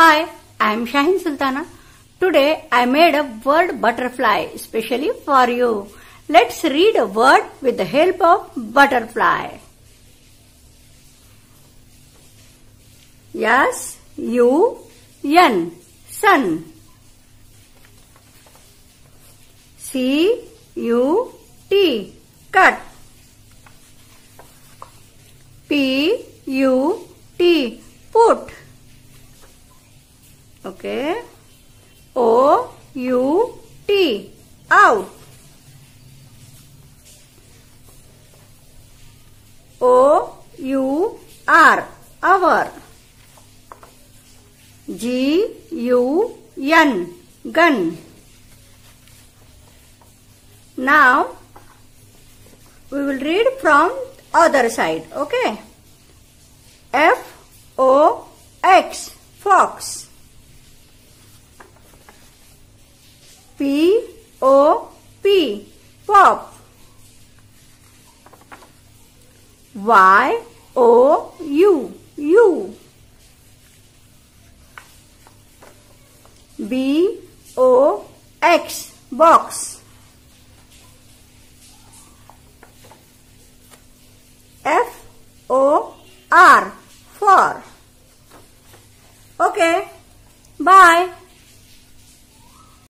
Hi, I'm Shahin Sultana. Today I made a word butterfly specially for you. Let's read a word with the help of butterfly. Yes, you, N, sun. C, U, T, cut. P, U, Okay. O-U-T. Out. O-U-R. Hour. G-U-N. Gun. Now, we will read from other side. Okay. F P O P pop Y O U U B O X box F O R for okay bye